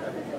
Gracias.